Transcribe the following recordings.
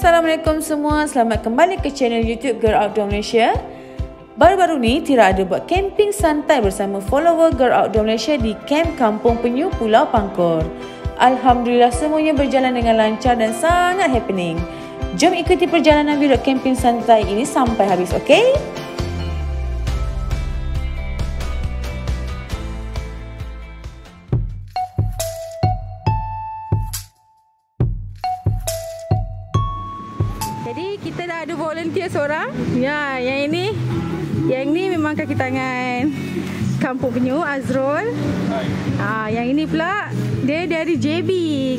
Assalamualaikum semua. Selamat kembali ke channel YouTube Girl Outdoor Malaysia. Baru-baru ni Tira ada buat camping santai bersama follower Girl Outdoor Malaysia di Camp Kampung Penyu Pulau Pangkor. Alhamdulillah semuanya berjalan dengan lancar dan sangat happening. Jom ikuti perjalanan video camping santai ini sampai habis, okey? Seorang. Ya, yang ini yang ini memang kaki tangan Kampung Penyu Azrul. Hai. Ah, yang ini pula dia dari JB,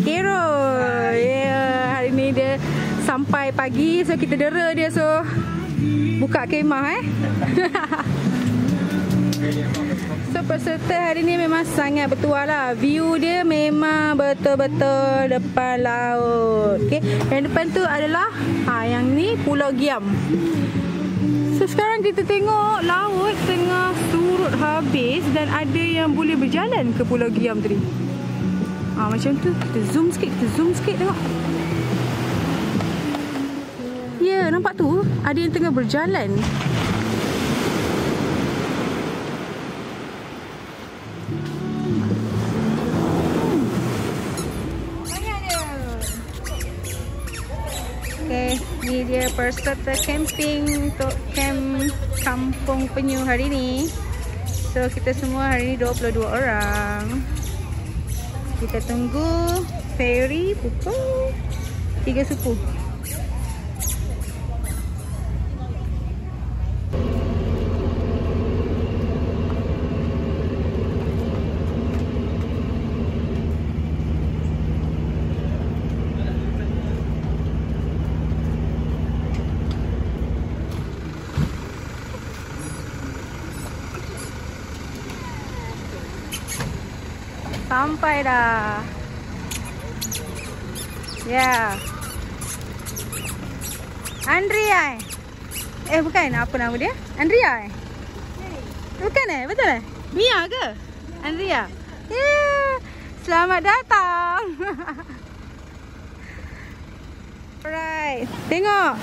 Carol. Ya, yeah, hari ni dia sampai pagi so kita dera dia so buka kemah eh. So peserta hari ni memang sangat bertuah lah View dia memang betul-betul depan laut okay. Yang depan tu adalah ha, Yang Pulau Giam. So sekarang kita tengok laut tengah surut habis Dan ada yang boleh berjalan ke Pulau Giam tadi. Ha, Macam tu. Kita zoom sikit Kita zoom sikit tengok. Ya nampak tu? Ada yang tengah berjalan dia peserta camping untuk camp Kampung Penyu hari ni. So kita semua hari ni 22 orang. Kita tunggu ferry pukul 3 suku. Sampai dah. Ya. Yeah. Andrea. Eh bukan apa nama dia? Andrea. Bukan eh? Betul eh? Mia ke? Andrea. Yeah. Selamat datang. Alright. Tengok.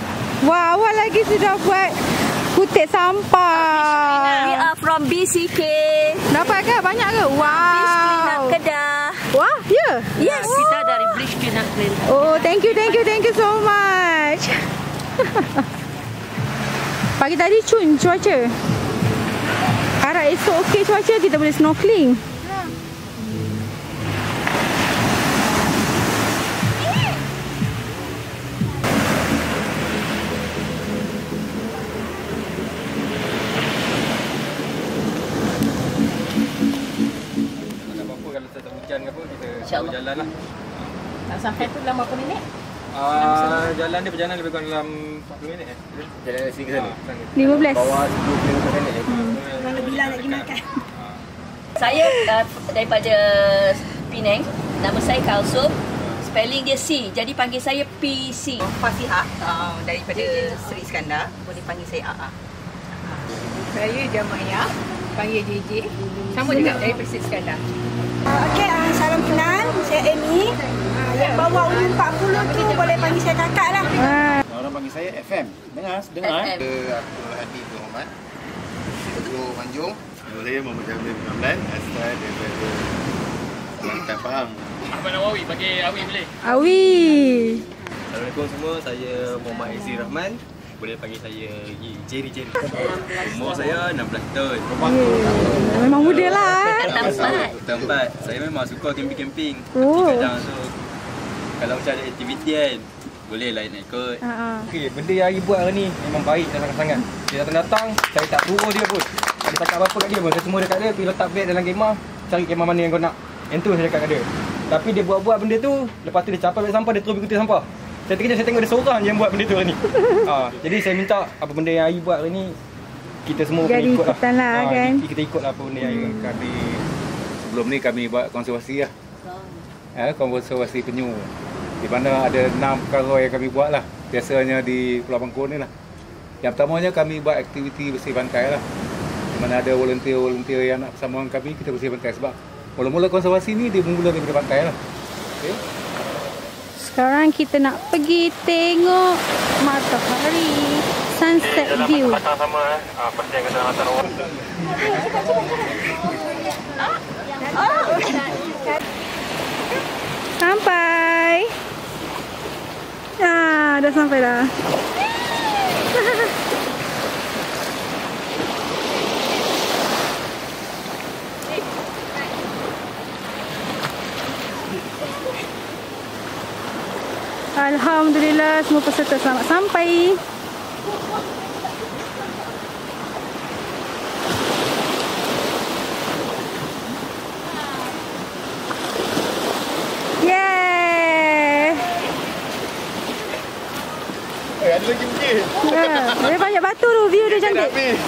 Wah, awak lagi sudah buat kutip sampah. We are from BCK. Dapat ke? Banyak ke? Wow. Cleanup Kedah. Wah, ya? Yeah. Yes. Wow. Kita dari Beach Cleanup Kedah. Oh, thank you, thank you, thank you so much. Pagi tadi cun cuaca. Harap esok okey cuaca kita boleh snorkeling. InsyaAllah. jalan lah. Tak sampai tu dalam berapa minit? Uh, jalan dia berjalan lebih kurang dalam 40 minit eh. Jalan dari sini ke sana? Uh, 15 Bawah 10 km ke sana. Hmm. Kalau bila nak pergi makan Saya uh, daripada Penang Nama saya Kalsum. Spelling dia C Jadi panggil saya PC Fasihah uh, Daripada Seri Iskandar. Boleh panggil saya AA Saya Jamaya Panggil JJ Sama juga dari Seri Iskandar Okey, uh, salam kenal. Saya Amy. Uh, yang bawa umur 40 tu boleh panggil saya kakak lah. Uh. Orang panggil saya FM. Dengar, dengar. FM. Ada Abdul Hadi bin Muhammad. Abdul Manjung. Nama saya Muhammad Jamil bin Ramlan. Asal daripada Kelantan Pahang. Ahmad Nawawi, bagi Awi boleh? Awi. Assalamualaikum semua. Saya Muhammad Aziz Rahman boleh panggil saya Jerry Jerry. Umur saya 16 tahun. Yeah. Memang muda lah. Tempat. Tempat. Saya memang suka camping-camping. Oh. Tapi kadang tu kalau macam ada aktiviti kan boleh lah nak ikut. Uh-huh. Okey, benda yang Ari buat hari ni memang baik dan sangat-sangat. Dia datang-datang, saya tak suruh dia pun. Ada cakap apa-apa kat dia pun. Saya semua dekat dia, pergi letak beg dalam kemah, cari kemah mana yang kau nak. Yang tu saya cakap kat dia. Tapi dia buat-buat benda tu, lepas tu dia capai beg sampah, dia terus pergi kutip sampah. Saya terkejut saya tengok dia seorang yang buat benda tu hari ni. ha, jadi saya minta apa benda yang Ayi buat hari ni kita semua jadi ikut lah. lah ha, kan. Kita ikut lah apa benda yang Ayi kami sebelum ni kami buat konservasi lah. Ha, konservasi penyu. Di mana ada enam perkara yang kami buat lah. Biasanya di Pulau Bangkor ni lah. Yang pertamanya kami buat aktiviti bersih pantai lah. Di mana ada volunteer-volunteer yang nak bersama dengan kami, kita bersih pantai. Sebab mula-mula konservasi ni dia bermula daripada pantai lah. Okay. Sekarang kita nak pergi tengok matahari sunset view. sama eh. Ah, pasti kena hantar orang. Sampai. Ah, dah sampai dah. Alhamdulillah semua peserta selamat sampai. Yeay. Eh, ada lagi bukit. Ya, dia banyak batu tu, view dia cantik. Habis.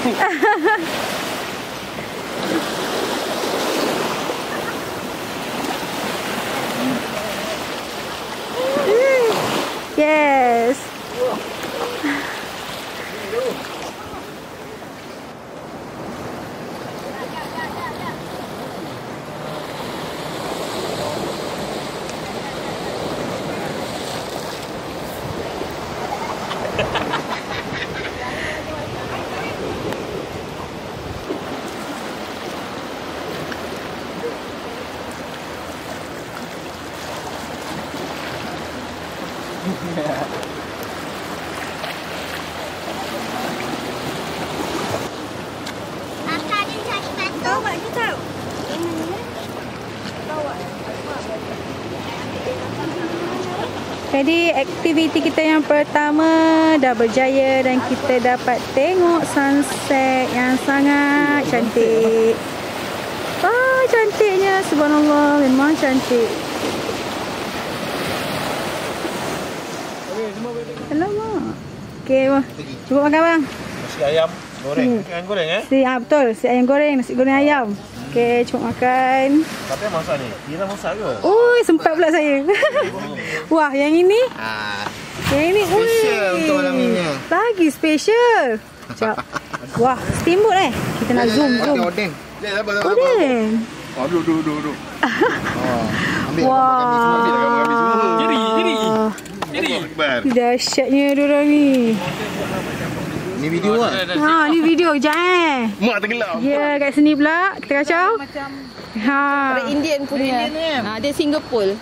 Yes. Bawa je tau. Jadi aktiviti kita yang pertama dah berjaya dan kita dapat tengok sunset yang sangat cantik. Ah, cantiknya subhanallah memang cantik. Alamak. Okey, wah. Cukup makan bang. Nasi ayam goreng. Ayam goreng eh? Si, ah, betul. Si ayam goreng, nasi goreng ayam. Okey, cukup makan. Siapa yang masak ni? Tina masak ke? Ui, sempat pula saya. Wah, yang ini. Ah, Yang ini. ui. Special untuk malam ni. Lagi special. Sekejap. Wah, steamboat eh. Kita nak zoom, zoom. Oden. Ya, apa apa. Oden. Oh, duduk duduk. Oh, ambil Wah. kami semua. Ambil gambar kami semua. Jadi, jadi. Jadi. Dahsyatnya diorang ni. Ni video lah. Ha, ni video kejap eh. Mak tenggelam. Ya, kat sini pula. Kita kacau. Ha. Indian punya. Ha, dia Singapore.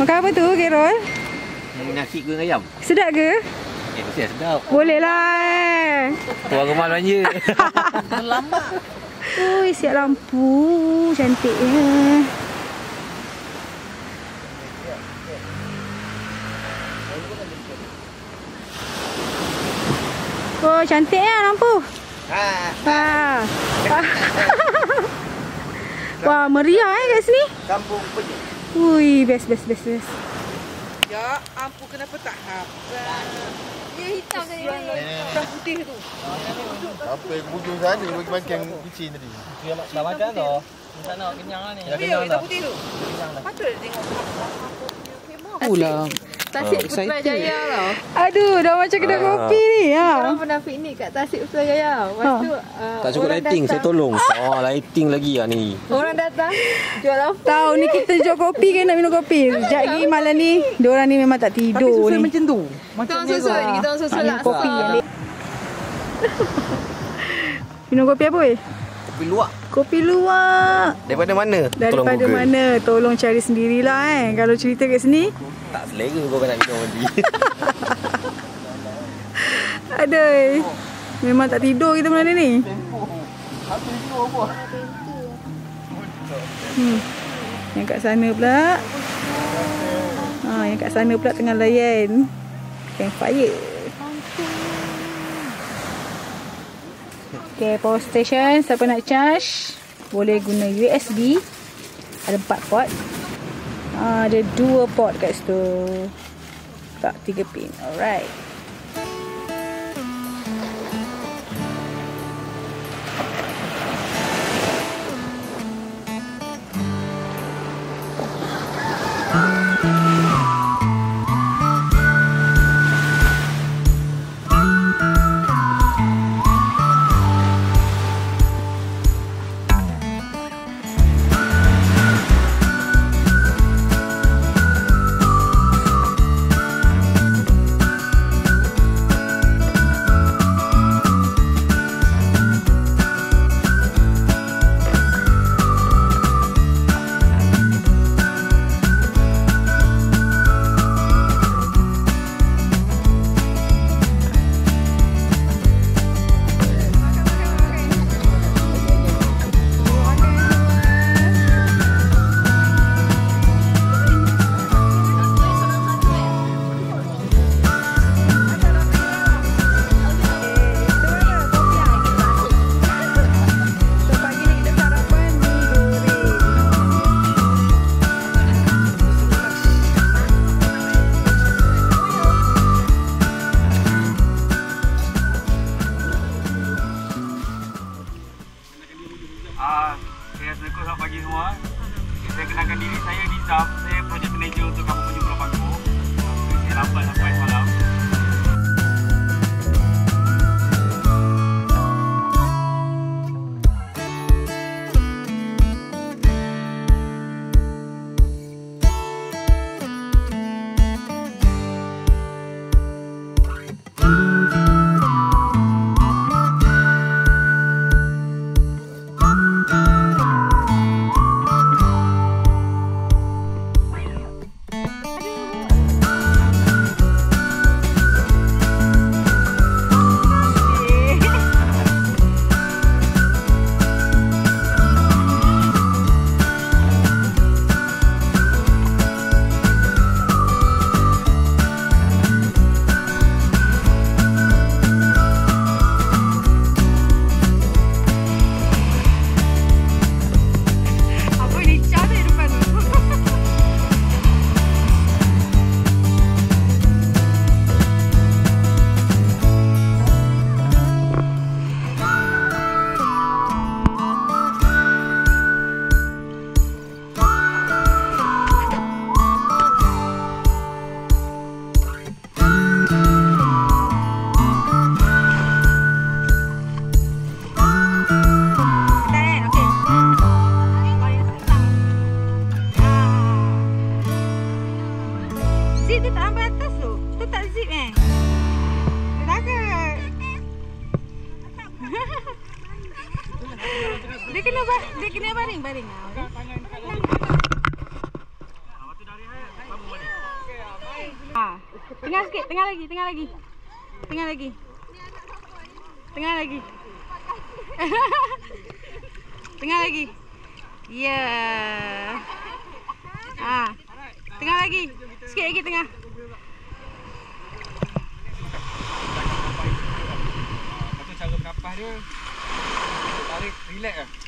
Makan apa tu, Carol? Nasi goreng ayam. Sedap ke? Eh, mesti sedap. Boleh lah eh. Tuan rumah belanja. Ui, siap lampu. Cantiknya. Oh, cantik ya lampu. Ha. Wah, meriah eh kat sini. Kampung Penyet. Ui, best, best, best, best. Ya, ampun kenapa tak habis? Dia hitam tadi. Hitam putih tu. Apa yang bujung sana bagi makan kucing tadi. Dah makan tu. Tak nak kenyang lah ni. Dah Ya, hitam putih tu. Patut dia tengok. Pula. Tasik Putrajaya tau. Aduh, dah macam kedai kopi ni. Ha. Orang pernah piknik kat Tasik Putrajaya. Lepas Ha. tu uh, Tak cukup lighting, saya datang- tolong. Oh, lighting lagi lah ni. Orang datang jual lampu. Tahu ni kita jual kopi ke nak minum kopi. Sekejap lagi malam ni, diorang ni memang tak tidur ni. macam tu. Kita orang susul ni, kita orang susul Minum laksa. kopi. Minum kopi apa weh? Kopi luak. Kopi luwak. Daripada mana? Daripada Google. mana? Tolong cari sendirilah eh. Kalau cerita kat sini. Tak selera kau nak minum nanti. Aduh. Memang tak tidur kita malam ni. Hmm. Yang kat sana pula. Ha, yang kat sana pula tengah layan. Campfire. Okay, power station. Siapa nak charge? Boleh guna USB. Ada empat port. Ha, ada dua port kat situ. Tak, tiga pin. Alright. Ba- dia kena baring baring. Ah, tengah sikit, tengah lagi, tengah lagi. Tengah lagi. Tengah lagi. tengah lagi. Ya. Ah. Tengah lagi. Sikit lagi tengah. Cara bernafas dia Tarik, relax lah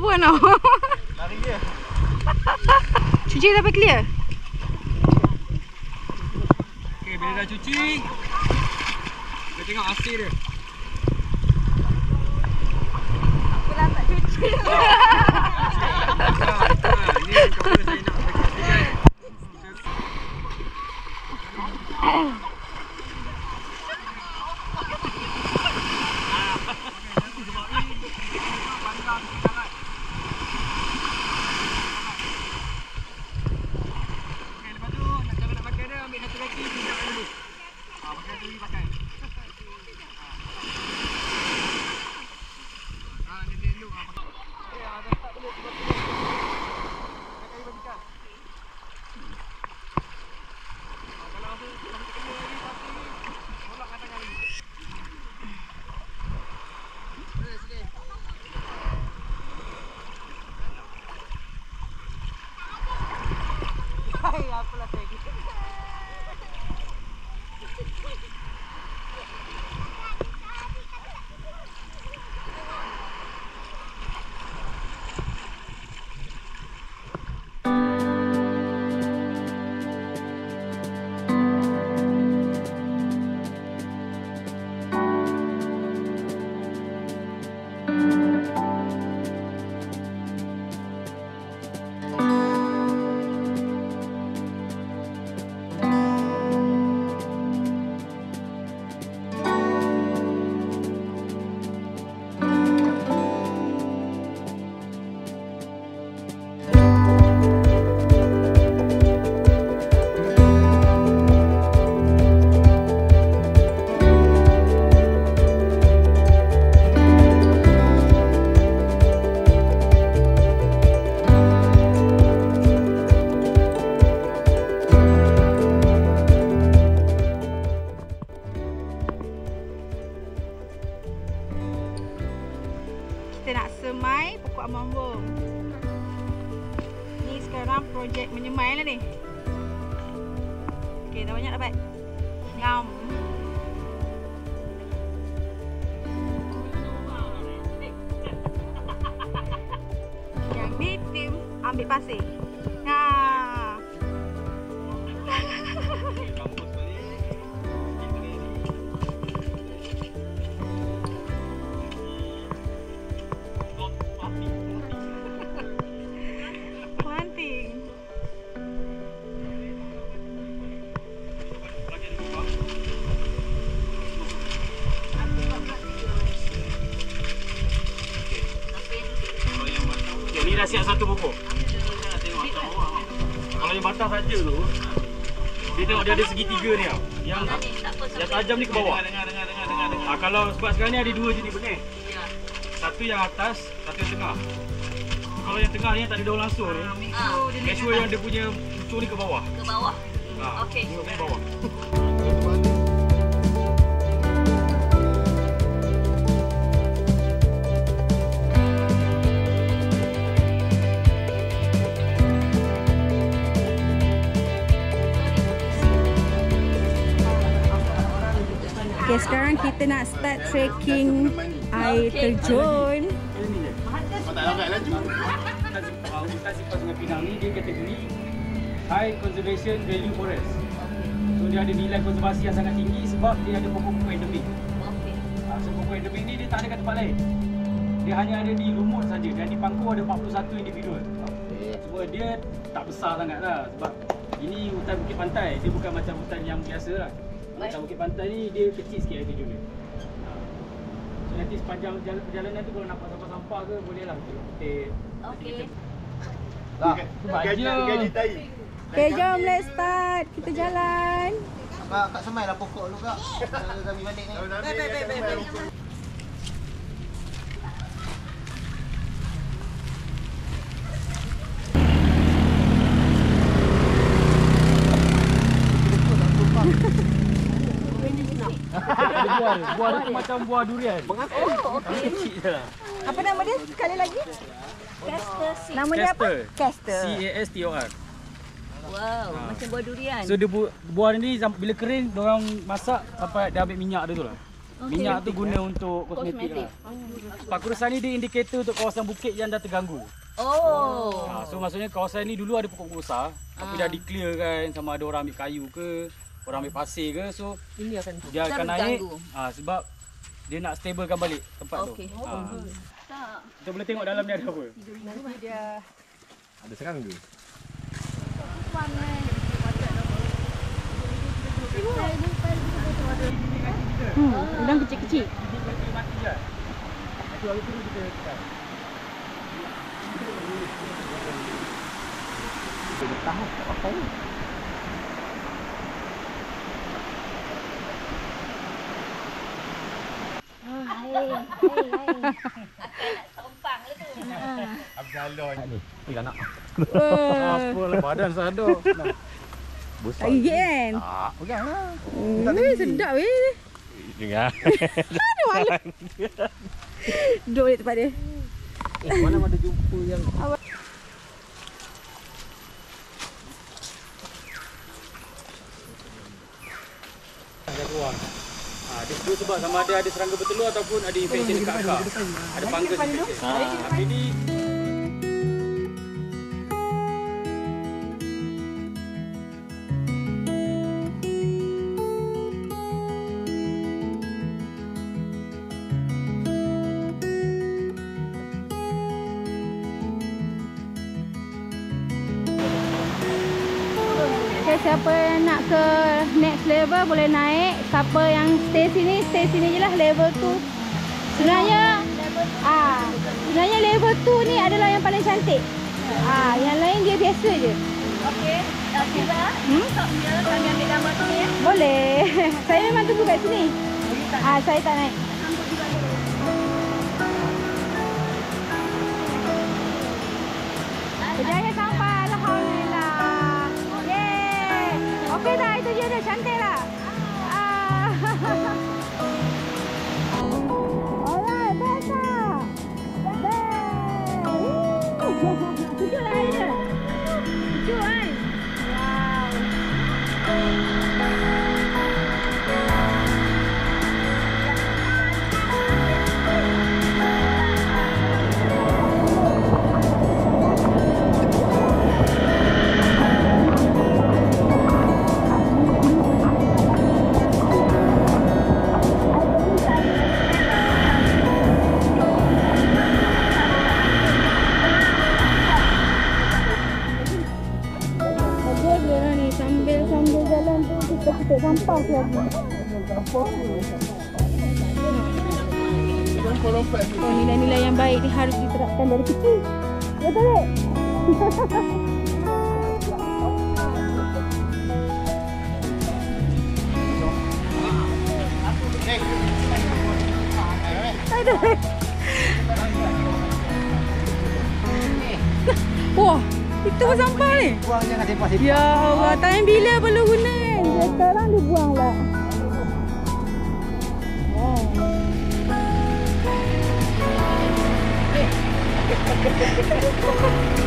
Dia sabun tau. lari je Cuci sampai clear. Okay, bila dah cuci Kita tengok hasil dia Pula tak cuci. Ini apa saya siap satu pokok. Kalau yang batang saja tu, dia tengok dia ada segitiga ni tau. Yang yang tajam ni ke bawah. Ah, kalau sebab sekarang ni ada dua jenis benih. Satu yang atas, satu yang tengah. Kalau yang tengah ni tak ada daun langsung ni, make sure yang dia punya pucuk ni ke bawah. Ke bawah. Ha, Okey. Tengok ke bawah. Kita nak start trekking air terjun. Kau tak lambat laju. Hutan simpan Sungai Pinang ni dia kategori High Conservation Value Forest. So dia ada nilai konservasi yang sangat tinggi sebab dia ada pokok-pokok endemik. Okey. Uh, so pokok endemik ni dia tak ada kat tempat lain. Dia hanya ada di Lumut saja dan di Pangkor ada 41 individual. Cuma dia tak besar sangat lah sebab ini hutan bukit pantai. Dia bukan macam hutan yang biasa lah. Hutan bukit pantai ni dia kecil sikit air terjun dia. Ha. So nanti sepanjang jalan perjalanan tu kalau nampak sampah-sampah ke boleh lah kita petik. Okey. Lah. Baja. Gaji tai. Okay, jom let's start. Kita jalan. Kak, Kak Semai lah pokok tu kak. Kami balik ni. Baik, baik, baik, buah dia. Tu macam buah durian. Oh, okey. Kecil je lah. Apa nama dia sekali lagi? Castor seed. Nama dia apa? Castor. C-A-S-T-O-R. Wow, macam buah durian. So dia bu- buah ni bila kering orang masak sampai dia ambil minyak dia tu lah. Okey. Minyak tu guna untuk kosmetik, Kosmetik. lah. Pakurusan ni dia indikator untuk kawasan bukit yang dah terganggu. Oh. Ha, so maksudnya kawasan ni dulu ada pokok besar tapi dah declare kan sama ada orang ambil kayu ke, orang ambil pasir ke. So Ini akan dia akan naik ha, sebab dia nak stablekan balik tempat Okey. tu. Ha. Tak. Kita boleh tengok dalam ni ada apa. Ada serangga. Hmm, udang kecil-kecil. Mati je. Itu tu kita tekan. Apa lah badan sadar. Tak gigit kan? Tak, pegang lah. Hmm, eh, sedap weh. Dengar. Aduh, malu. Duduk balik tempat dia. Eh, mana ada jumpa yang jaguar. Ha, sebut sebab sama ada ada serangga bertelur ataupun ada infection dekat akar. Ada fungus infection. Ha, jadi boleh naik. Siapa yang stay sini, stay sini je lah level tu. Sebenarnya, ah, sebenarnya level tu ni adalah yang paling cantik. Ah, yang lain dia biasa je. Okey. Uh, Tiba. Hmm? Kami ambil gambar tu ya. Boleh. saya memang tunggu kat sini. Ah, saya tak naik. Berjaya Wah, itu pun sampah ni. buang jangan sempah-sempah. Ya Allah, time bila perlu guna kan? Sekarang dia buang lah. boleh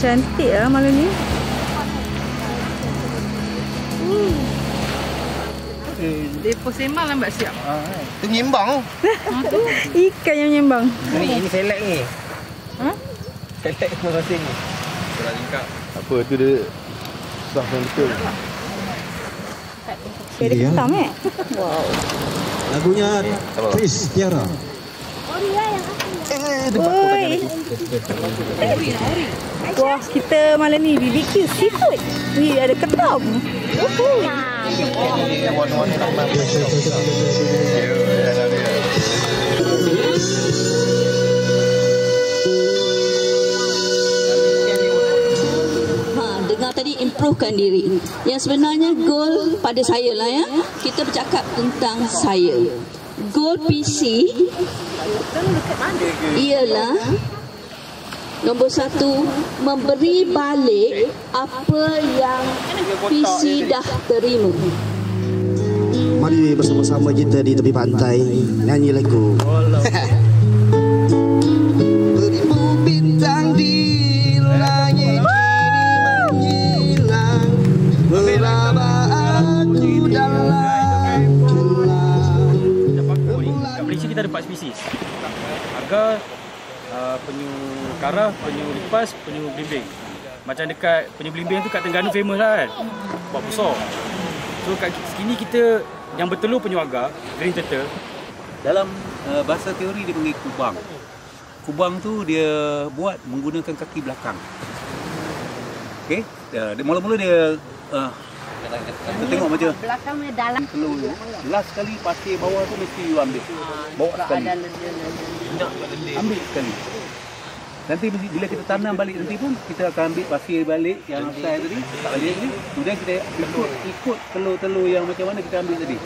cantik lah malam ni. Depo sembang lambat siap. Tu menyimbang tu. Ikan yang menyembang. Ni ini selek ni. Ha? Selek masing ni. Surat lingkap. Apa tu dia sah yang betul. Dia ketam eh. Wow. Lagunya Chris Tiara. Oi. Wah, kita malam ni BBQ seafood. Ni ada ketam. Ha, tadi improvekan diri. Yang sebenarnya goal pada saya lah ya. Kita bercakap tentang saya. Goal PC ialah nombor satu memberi balik apa yang PC dah terima. Mari bersama-sama kita di tepi pantai nyanyi lagu. empat spesies. Agar, uh, penyu karah, penyu lipas, penyu belimbing. Macam dekat penyu belimbing tu kat Terengganu famous lah kan. Buat besar. So kat sini kita yang bertelur penyu agar, green turtle. Dalam uh, bahasa teori dia panggil kubang. Kubang tu dia buat menggunakan kaki belakang. Okey, dia, dia mula-mula dia uh, kita tengok macam Belakangnya dalam. telur tu. Last sekali pasir bawah tu mesti you ambil. Bawa sekali. Ambil sekali. Nanti bila kita tanam balik nanti pun kita akan ambil pasir balik yang asal tadi, tak balik tadi. Kemudian kita ikut ikut telur-telur yang macam mana kita ambil tadi.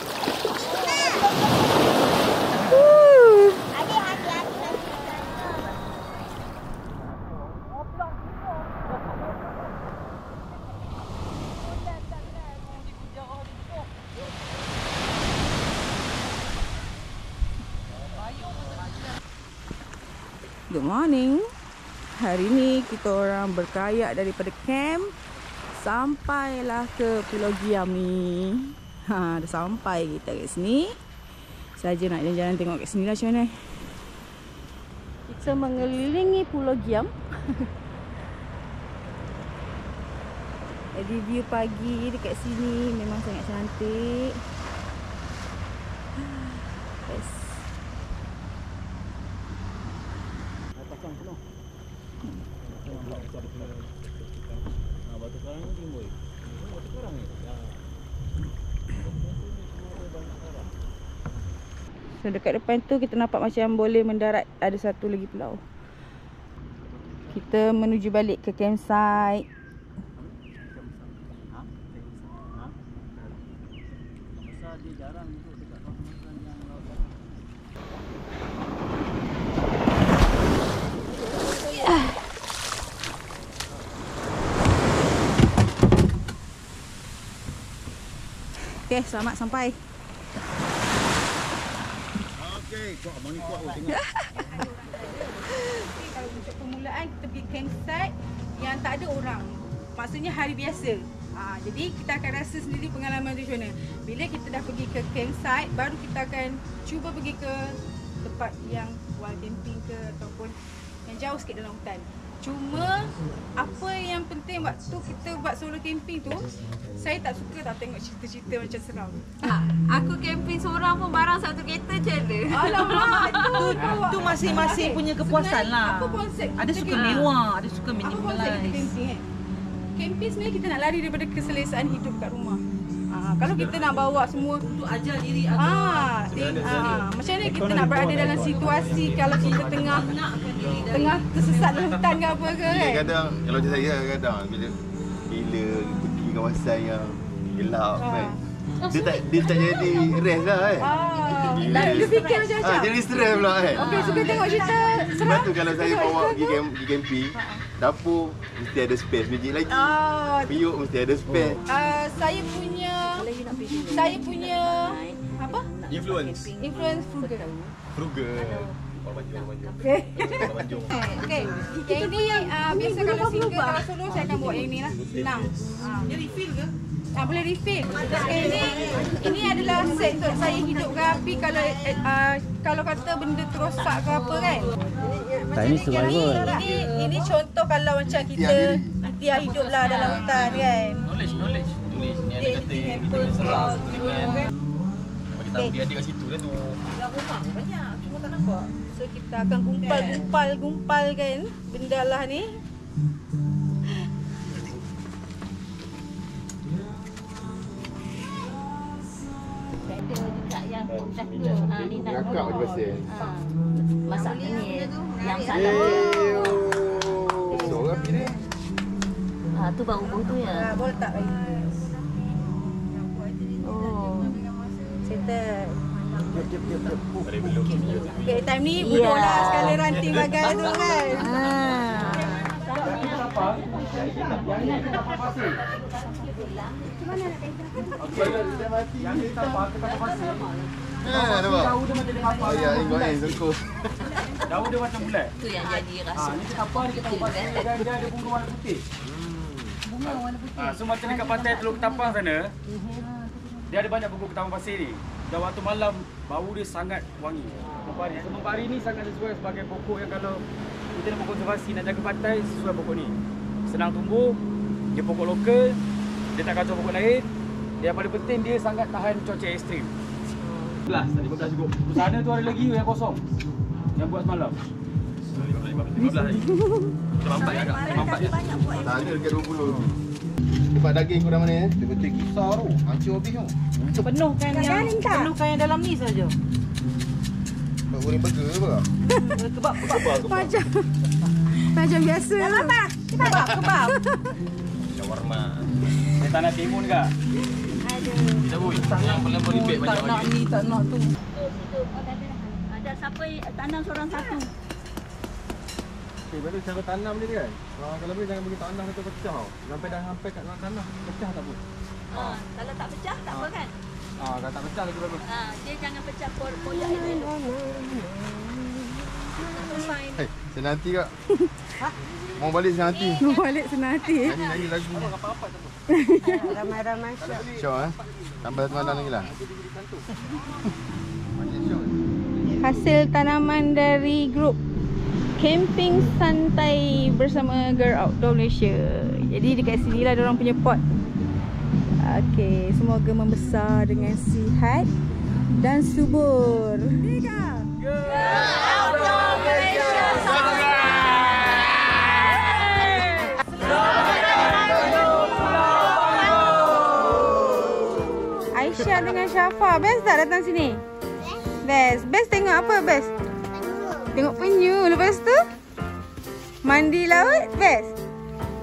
Hari ni kita orang berkayak daripada camp sampailah ke Pulau Giam ni. Ha, dah sampai kita kat sini. Saja nak jalan-jalan tengok kat sini lah macam mana. Kita mengelilingi Pulau Giam. Jadi view pagi dekat sini memang sangat cantik. Yes. So dekat depan tu kita nampak macam boleh mendarat ada satu lagi pulau. Kita menuju balik ke campsite. Okay, selamat sampai. Kalau untuk permulaan kita pergi campsite yang tak ada orang. Maksudnya hari biasa. Ha, jadi kita akan rasa sendiri pengalaman tu macam. Bila kita dah pergi ke campsite, baru kita akan cuba pergi ke tempat yang wild camping ke ataupun yang jauh sikit dalam hutan. Cuma apa yang penting waktu kita buat solo camping tu, saya tak suka tak tengok cerita-cerita macam seram. Aku camping seorang pun barang satu kereta je ada. Alamak, tu tu masing-masing punya kepuasan lah. Apa konsep Ada kita suka camping? mewah, ada suka Apa konsep kita camping kan? Camping sebenarnya kita nak lari daripada keselesaan hidup kat rumah. Ah, kalau kita nak bawa semua Tu ajar diri Ah, di, ah, macam mana kita nak berada dalam situasi kalau kita tengah tengah tersesat dalam hutan ke apa ke kan? kadang kalau macam saya kadang bila bila pergi kawasan yang gelap kan. Dia tak dia tak jadi rest lah kan. Ah, dia fikir macam-macam. Ah, jadi stres pula kan. Okey, suka tengok cerita Sebab seram. tu kalau saya bawa pergi camping, dapur mesti ada space magic lagi. Ah, Piuk mesti ada spare. ah, saya punya saya punya apa? Influence. Influence frugal. Frugal. Orang maju. Okey. Yang ini uh, biasa kalau single kalau solo saya akan buat yang ni lah. Senang. Ah. Dia refill ke? Ah, boleh refill. Sekarang ini ini adalah set untuk saya hidupkan api kalau uh, kalau kata benda terosak ke apa kan. Tak, ini survival. Ini ini contoh kalau macam kita ikhtiar hidup lah dalam hutan kan. Knowledge, knowledge. Tulis ni ada kata kita kena serang dengan bagi tahu dia ada kat situ dah tu. Dalam rumah banyak cuma tak nampak. So kita akan gumpal-gumpal gumpalkan benda lah ni. Ngakak je pasal. Masak ni yang Eh, salah. Besar api dia. Ha, tu baru bau tu ya. Ah, boleh tak lagi. Okay, time ni bunuh Ya. lah sekali ranting bagai tu kan. Ha, nampak? Oh ya, ingat eh, sengkuh. Daun dia macam bulat. Tu yang jadi Ha, rasa. ni apa ni kita pasir dia, dia ada bunga warna putih. Bunga warna putih. Ha, so macam dekat pantai Teluk Ketapang sana, dia ada banyak pokok ketapang pasir ni. Dan waktu malam bau dia sangat wangi. Mempari. So mempari ni sangat sesuai sebagai pokok yang kalau kita nak konservasi nak jaga pantai sesuai pokok ni. Senang tumbuh, dia pokok lokal, dia tak kacau pokok lain. Yang paling penting dia sangat tahan cuaca ekstrim. 15 tadi 15 cukup. Sana tu ada lagi yang kosong. Yang buat semalam. 15 lagi. Mampat agak. Kita mampat je. Tak ada dekat 20 tu. Tempat daging korang mana eh? Betul-betul kisar tu. Hancur habis tu. Penuhkan yang penuhkan yang dalam ni saja. Buat goreng burger apa? Kebab kebab. Macam macam biasa lah. Kebab kebab. Shawarma. Saya tak nak timun ke? Kita bui. Yang paling beribet banyak Tak nak ni, tak nak tu. Ada siapa tanam seorang satu. Okay, baru cara tanam dia kan. Ah, kalau boleh jangan bagi tanah tu pecah tau. Sampai dah sampai kat dalam tanah, pecah tak pun. Ha, kalau tak pecah tak apa kan? Ah, kalau tak pecah lagi bagus. Ha, dia jangan pecah por- pojok itu. Fine. Hei, senanti kak. Mau balik senanti. Mau balik senati. Nyanyi-nyanyi lagu. Ramai-ramai Syok eh. Tambah semalam lagi lah. Hasil tanaman dari grup camping santai bersama Girl Outdoor Malaysia. Jadi dekat sini lah orang punya pot. Okey, semoga membesar dengan sihat dan subur. Tiga. Aisyah dengan Syafa Best tak datang sini? Best Best tengok apa Best? Tengok penyu Lepas tu? Mandi laut Best.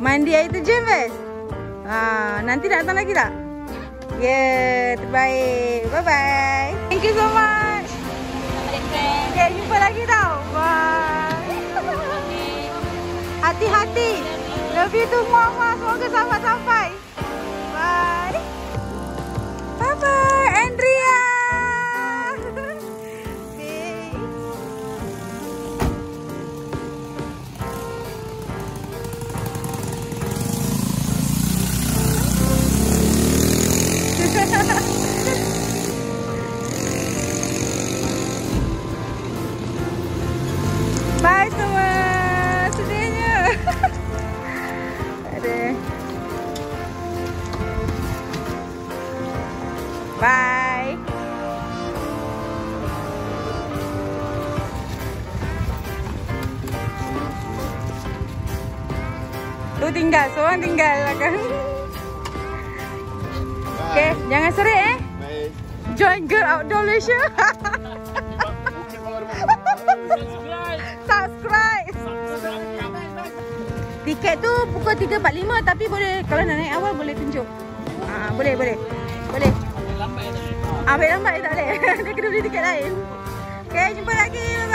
Mandi air terjun Best. Ha, Nanti nak datang lagi tak? Ya yeah, Terbaik. Bye bye Thank you so much. Okay jumpa lagi tau. Bye. Hati-hati. Love you too Mama. Semoga selamat sampai. Bye. Bye bye Andrea. Malaysia. Subscribe. Tiket tu pukul 3.45 tapi boleh kalau nak naik awal boleh tunjuk. Ah, boleh boleh. Boleh. Ah, ambil lambat tak boleh. dia kena beli tiket lain. Okay, jumpa lagi. Bye.